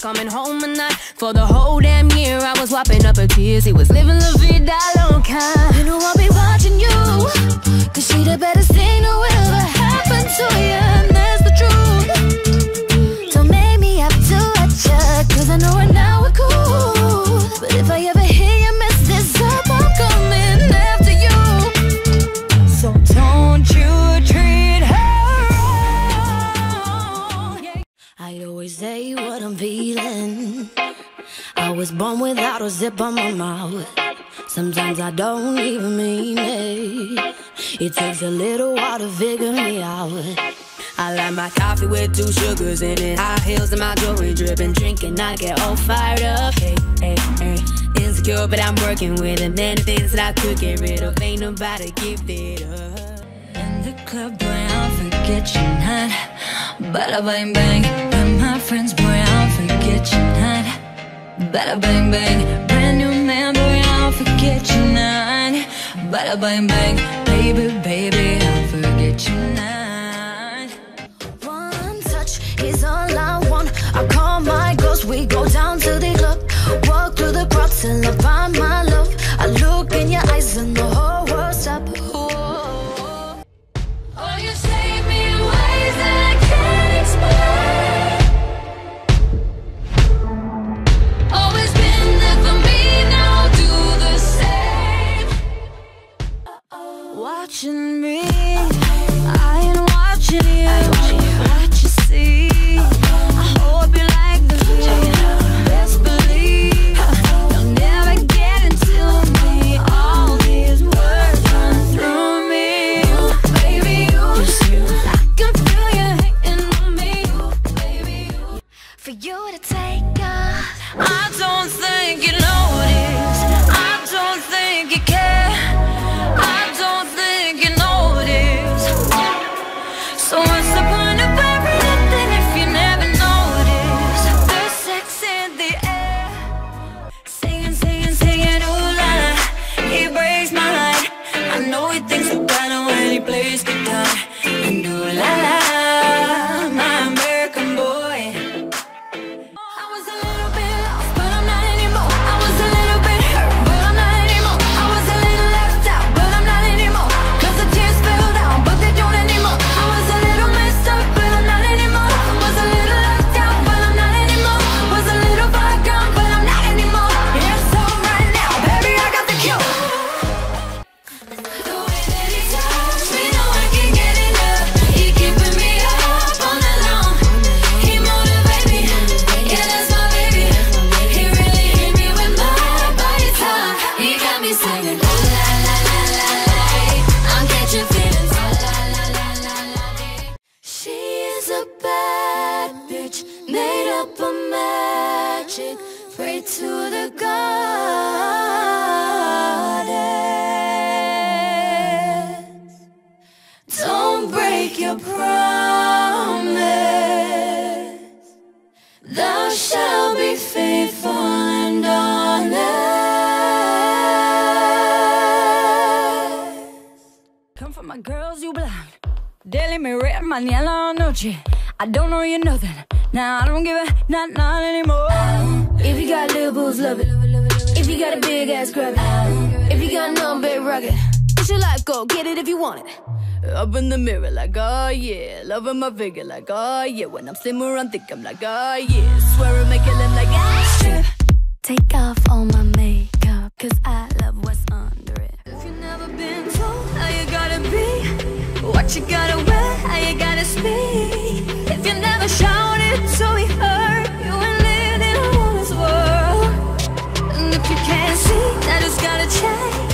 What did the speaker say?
coming home at night. For the whole damn year, I was wiping up her tears. He was living la vida loca. You know I'll be watching you. Cause she the best thing will ever happen to you. Feeling. I was born without a zip on my mouth. Sometimes I don't even mean it. It takes a little while to figure me out. I like my coffee with two sugars in it. High heels and my jewelry dripping. Drinking, I get all fired up. Hey, hey, hey. Insecure, but I'm working with it. Many things that I could get rid of. Ain't nobody give it up. In the club, boy, I'll forget you not. Bada bang bang, with my friends, Bada bang bang, brand new man, boy, I'll forget you not. Bada bang bang, I'm catching Daily red, mañana noche. I don't know you nothing. Now I don't give a not not anymore. If you got little boobs, love it. If you got a big ass, grab it. If you got none, big rugged. It's your life, go get it if you want it. Up in the mirror, like oh yeah, loving my figure, like oh yeah. When I'm sitting around, think I'm like oh yeah, swear I'm making it like ah. Strip. Take off all my makeup, cause I you gotta wear, how you gotta speak. If you never shouted, so we heard you ain't lived in a woman's world. And if you can't see, that it's gotta change.